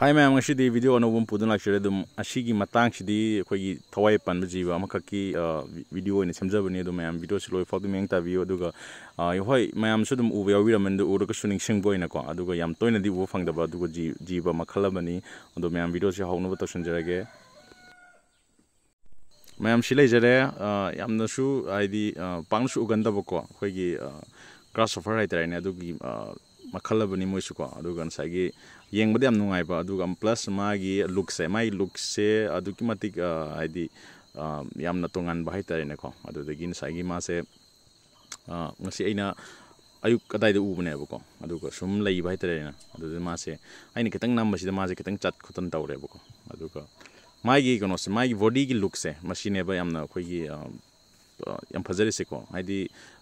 ꯍꯥꯏ ꯃꯌꯥꯝ ꯉꯁꯤꯗꯤ ꯚꯤꯗꯤꯑꯣ ꯑꯅꯧꯕ ꯑꯃ ꯄꯨꯗꯨꯅ ꯂꯥꯛꯆꯔꯦ ꯑꯗꯨꯝ ꯑꯁꯤꯒꯤ ꯃꯇꯥꯡꯁꯤꯗꯤ ꯑꯩꯈꯣꯏꯒꯤ ꯊꯋꯥꯏ ꯄꯥꯟꯕ ꯖꯤꯕ ꯑꯃꯈꯛꯀꯤ ꯚꯤꯗꯤꯑꯣ ꯑꯣꯏꯅ ꯁꯦꯝꯖꯕꯅꯤ ꯑꯗꯣ ꯃꯌꯥꯝ ꯚꯤꯗꯤꯑꯣꯁꯤ ꯂꯣꯏ ꯐꯥꯎꯗꯨ ꯃꯌꯦꯡ ꯇꯥꯕꯤꯌꯨ ꯑꯗꯨꯒ ꯍꯣꯏ ꯃꯌꯥꯝꯁꯨ ꯑꯗꯨꯝ ꯎꯕ ꯌꯥꯎꯕꯤꯔꯝꯃꯅꯤ ꯑꯗꯨ ꯎꯔꯒꯁꯨ ꯅꯤꯡꯁꯤꯡꯕ ꯑꯣꯏꯅꯀꯣ ꯑꯗꯨꯒ ꯌꯥꯝ ꯇꯣꯏꯅꯗꯤ ꯎꯕ ꯐꯪꯗꯕ ꯑꯗꯨꯒ ꯖꯤꯕ ꯃꯈꯜ ꯑꯃꯅꯤ ꯑꯗꯣ ꯃꯌꯥꯝ ꯚꯤꯗꯤꯑꯣꯁꯤ ꯍꯧꯅꯕ ꯇꯧꯁꯤꯟꯖꯔꯒꯦ ꯃꯌꯥꯝ ꯁꯤ ꯂꯩꯖꯔꯦ ꯌꯥꯝꯅꯁꯨ ꯍꯥꯏꯗꯤ ꯄꯥꯛꯅꯁꯨ ꯎꯒꯟꯗꯕꯀꯣ ꯑꯩꯈꯣꯏꯒꯤ ꯒ꯭ꯔꯥꯁ ꯑꯣꯐꯔ ꯍꯥꯏꯇꯥꯔꯦꯅꯦ ꯑꯗꯨꯒꯤ ꯃꯈꯜ ꯑꯃꯅꯤ ꯃꯣꯏꯁꯨꯀꯣ ꯑꯗꯨꯒ ꯉꯁꯥꯏꯒꯤ ꯌꯦꯡꯕꯗ ꯌꯥꯝ ꯅꯨꯡꯉꯥꯏꯕ ꯑꯗꯨꯒ ꯄ꯭ꯂꯁ ꯃꯥꯒꯤ ꯂꯨꯛꯁꯦ ꯃꯥꯒꯤ ꯂꯨꯛꯁꯦ ꯑꯗꯨꯛꯀꯤ ꯃꯇꯤꯛ ꯍꯥꯏꯗꯤ ꯌꯥꯝꯅ ꯇꯣꯉꯥꯟꯕ ꯍꯥꯏꯇꯥꯔꯦꯅꯦꯀꯣ ꯑꯗꯨꯗꯒꯤ ꯉꯁꯥꯏꯒꯤ ꯃꯥꯁꯦ ꯉꯁꯤ ꯑꯩꯅ ꯑꯌꯨꯛ ꯑꯗꯥꯏꯗ ꯎꯕꯅꯦꯕꯀꯣ ꯑꯗꯨꯒ ꯁꯨꯝ ꯂꯩꯕ ꯍꯥꯏꯇꯥꯔꯦꯅꯦ ꯑꯗꯨꯗ ꯃꯥꯁꯦ ꯑꯩꯅ ꯈꯤꯇꯪ ꯅꯝꯕꯁꯤꯗ ꯃꯥꯁे ꯈꯤꯇꯪ ꯆꯠ ꯈꯣꯠꯇꯅ ꯇꯧꯔꯦꯕꯀꯣ ꯑꯗꯨꯒ ꯃꯥꯒꯤ ꯀꯩꯅꯣꯁꯦ ꯃꯥꯒꯤ ꯕꯣꯗꯤꯒꯤ ꯂꯨꯛꯁꯦ ꯃꯁꯤꯅꯦꯕ ꯌꯥꯝꯅ ꯑꯩꯈꯣꯏꯒꯤ ꯌꯥꯝ ꯐꯖꯔꯤꯁꯦꯀꯣ ꯍꯥꯏꯗꯤ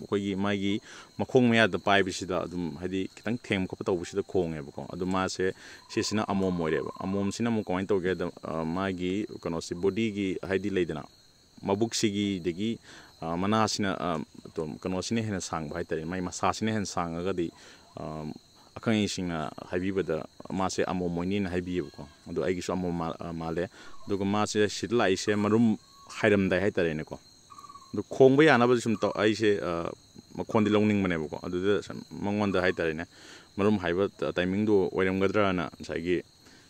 ꯑꯩꯈꯣꯏꯒꯤ ꯃꯥꯒꯤ ꯃꯈꯣꯡ ꯃꯌꯥꯗ ꯄꯥꯏꯕꯁꯤꯗ ꯑꯗꯨꯝ ꯍꯥꯏꯗꯤ ꯈꯤꯇꯪ ꯊꯦꯡꯕ ꯈꯣꯠꯄ ꯇꯧꯕꯁꯤꯗ ꯈꯣꯡꯉꯦꯕꯀꯣ ꯑꯗꯨ ꯃꯥꯁꯦ ꯁꯤꯁꯤꯅ ꯑꯃꯣꯝ ꯑꯣꯏꯔꯦꯕ ꯑꯃꯣꯝꯁꯤꯅ ꯑꯃꯨꯛ ꯀꯃꯥꯏꯅ ꯇꯧꯒꯦꯗ ꯃꯥꯒꯤ ꯀꯩꯅꯣꯁꯤ ꯕꯣꯗꯤꯒꯤ ꯍꯥꯏꯗꯤ ꯂꯩꯗꯅ ꯃꯕꯨꯛꯁꯤꯒꯤꯗꯒꯤ ꯃꯅꯥꯁꯤꯅ ꯀꯩꯅꯣꯁꯤꯅ ꯍꯦꯟꯅ ꯁꯥꯡꯕ ꯍꯥꯏꯇꯥꯔꯦ ꯃꯥꯒꯤ ꯃꯁꯥꯁꯤꯅ ꯍꯦꯟꯅ ꯁꯥꯡꯉꯒꯗꯤ ꯑꯈꯪ ꯑꯍꯩꯁꯤꯡꯅ ꯍꯥꯏꯕꯤꯕꯗ ꯃꯥꯁꯦ ꯑꯃꯣꯝ ꯑꯣꯏꯅꯤꯅ ꯍꯥꯏꯕꯤꯌꯦꯕꯀꯣ ꯑꯗꯣ ꯑꯩꯒꯤꯁꯨ ꯑꯃꯣꯝ ꯃꯥꯜꯂꯦ ꯑꯗꯨꯒ ꯃꯥꯁꯦ ꯁꯤꯗ ꯂꯥꯛꯏꯁꯦ ꯃꯔꯨꯝ ꯍꯥꯏꯔꯝꯗꯥꯏ ꯍꯥꯏꯇꯥꯔꯦꯅꯦꯀꯣ ꯑꯗꯨ ꯈꯣꯡꯕ ꯌꯥꯅꯕꯗꯤ ꯁꯨꯝ ꯑꯩꯁꯦ ꯃꯈꯣꯟꯗꯤ ꯂꯧꯅꯤꯡꯕꯅꯦꯕꯀꯣ ꯑꯗꯨꯗ ꯃꯉꯣꯟꯗ ꯍꯥꯏꯇꯥꯔꯦꯅꯦ ꯃꯔꯨꯝ ꯍꯥꯏꯕ ꯇꯥꯏꯃꯤꯡꯗꯣ ꯑꯣꯏꯔꯝꯒꯗ꯭ꯔꯅ ꯉꯁꯥꯏꯒꯤ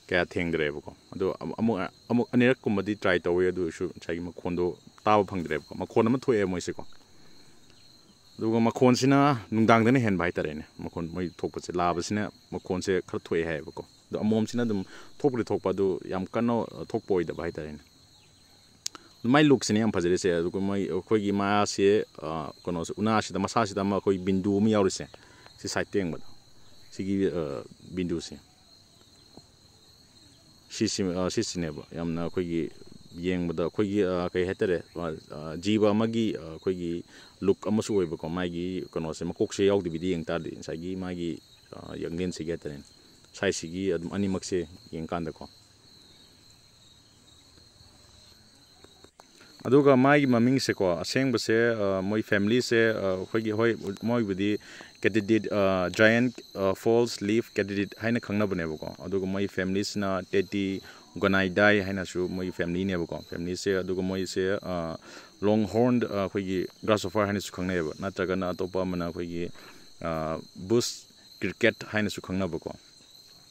ꯀꯌꯥ ꯊꯦꯡꯗ꯭ꯔꯦꯕꯀꯣ ꯑꯗꯣ ꯑꯃꯨꯛ ꯑꯃꯨꯛ ꯑꯅꯤꯔꯛꯀꯨꯝꯕꯗꯤ ꯇ꯭ꯔꯥꯏ ꯇꯧꯋꯦ ꯑꯗꯨ ꯑꯣꯏꯔꯁꯨ ꯉꯁꯥꯏꯒꯤ ꯃꯈꯣꯟꯗꯣ ꯇꯥꯕ ꯐꯪꯗ꯭ꯔꯦꯕꯀꯣ ꯃꯈꯣꯟ ꯑꯃ ꯊꯣꯛꯑꯦ ꯃꯣꯏꯁꯦꯀꯣ ꯑꯗꯨꯒ ꯃꯈꯣꯟꯁꯤꯅ ꯅꯨꯡꯗꯥꯡꯗꯅ ꯍꯦꯟꯕ ꯍꯥꯏꯇꯥꯔꯦꯅꯦ ꯃꯈꯣꯟ ꯃꯣꯏ ꯊꯣꯛꯄꯁꯦ ꯂꯥꯕꯁꯤꯅ ꯃꯈꯣꯟꯁꯦ ꯈꯔ ꯊꯣꯛꯑꯦ ꯍꯥꯏꯌꯦꯕꯀꯣ ꯑꯗꯣ ꯑꯃꯣꯝꯁꯤꯅ ꯑꯗꯨꯝ ꯊꯣꯛꯄꯗꯤ ꯊꯣꯛꯄ ꯑꯗꯨ ꯌꯥꯝ ꯀꯟꯅ ꯊꯣꯛꯄ ꯑꯣꯏꯗꯕ ꯍꯥꯏꯇꯥꯔꯦꯅꯦ mai luk sini ampa jere se ko mai ko gi ma se kono una se ma sa se ma ko bindu mi aur se si sai teng ba si gi bindu se si si si si ne ba yam na ko gi yeng ba ko gi ka he tere jiba ma gi ko gi luk am su oi ba ko mai gi kono se ma kok se yauk di bi yeng ta di sa gi ma gi yang den se ge tere sai si gi ani mak se yeng kan da ko. ꯑꯗꯨꯒ ꯃꯥꯒꯤ ꯃꯃꯤꯡꯁꯦꯀꯣ ꯑꯁꯦꯡꯕꯁꯦ ꯃꯣꯏ ꯐꯦꯃꯤꯂꯤꯁꯦ ꯑꯩꯈꯣꯏꯒꯤ ꯍꯣꯏ ꯃꯣꯏꯕꯨꯗꯤ ꯀꯦꯇꯤꯗꯤꯠ ꯖꯥꯌꯟ falls leaf ꯀꯦꯇꯤꯗꯤꯠ ꯍꯥꯏꯅ ꯈꯪꯅꯕꯅꯦꯕꯀꯣ ꯑꯗꯨꯒ ꯃꯣꯏ ꯐꯦꯃꯤꯂꯤꯁꯤꯅ ꯇꯦꯇꯤ ꯒꯣꯅꯥꯏꯗꯥꯏ ꯍꯥꯏꯅꯁꯨ ꯃꯣꯏ ꯐꯦꯃꯤꯂꯤꯅꯦꯕꯀꯣ ꯐꯦꯃꯤꯂꯤꯁꯦ ꯑꯗꯨꯒ ꯃꯣꯏꯁꯦ ꯂꯣꯡ ꯍꯣꯔꯟ ꯑꯩꯈꯣꯏꯒꯤ ꯒ꯭ꯔꯥꯁ ꯑꯣꯐꯔ ꯍꯥꯏꯅꯁꯨ ꯈꯪꯅꯩꯌꯦꯕ ꯅꯠꯇ꯭ꯔꯒꯅ ꯑꯇꯣꯞꯄ ꯑꯃꯅ ꯑꯩꯈꯣꯏꯒꯤ ꯕꯨꯁ ꯀ꯭ꯔꯤꯀꯦꯠ ꯍꯥꯏꯅꯁꯨ ꯈꯪꯅꯕꯀꯣ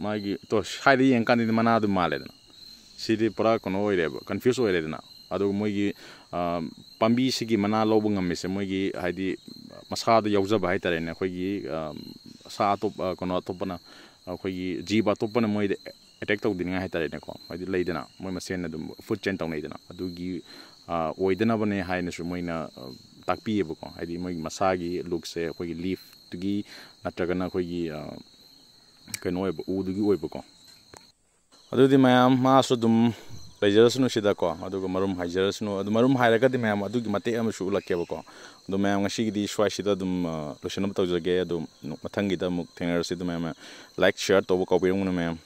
ಮಾಗಿ ತೋಶ್ ಹಾಡಿ ಹೆಂಗೆ ಕಂದಿದ್ದು ಮನ ಅದು ಮಾಲೇದನ ಸಿರಿ ಪುರ ಕೊನೋ ಒಯ್ರೆ ಕನ್ಫ್ಯೂಸ್ ಒಯ್ರೆದನ ಅದು ಮೊಯ್ಗಿ ಪಂಬಿಸಿಗೆ ಮನ ಲೋಬ ಗಮ್ಮಿಸೆ ಮೊಯ್ಗಿ ಹಾಡಿ ಮಸಾದ ಯೌಜಬ ಹಾಯ್ತಾರೇನೆ ಅಖೋಯ್ಗಿ ಸಾ ಅತೋಪ ಕೊನೋ ಅತೋಪನ ಅಖೋಯ್ಗಿ ಜೀವ ಅತೋಪನ ಮೊಯ್ದೆ ಅಟ್ಯಾಕ್ ತೌದಿನ ಹಾಯ್ತಾರೇನೆಕೋ ಹಾಡಿ ಲೈದನ ಮೊಯ್ ಮಸೇನ ಅದು ಫುಡ್ ಚೇನ್ ತೌನೈದನ ಅದುಗಿ ಒಯ್ದನಬನೆ ಹಾಯ್ನಸು ಮೊಯ್ನ ತಾಕ್ಪಿಯೇಬಕೋ ಹಾಡಿ ಮೊಯ್ ಮಸಾಗಿ ಲುಕ್ಸೆ ಅಖೋಯ್ಗಿ ಲೀಫ್ ತುಗಿ ನಟ್ರಗನ ಅಖೋಯ್ಗಿ que no é o do que o é bom adu di mayam ma su dum lejers nu shida ko adu ko marum hajers nu adu marum haira ka di mayam adu gi mate am shu lakke ko adu mayam ngashi gi di shwa shida dum lo shinam tawjage adu mathang gi da muk thengar si dum mayam like share to ko bi ngun mayam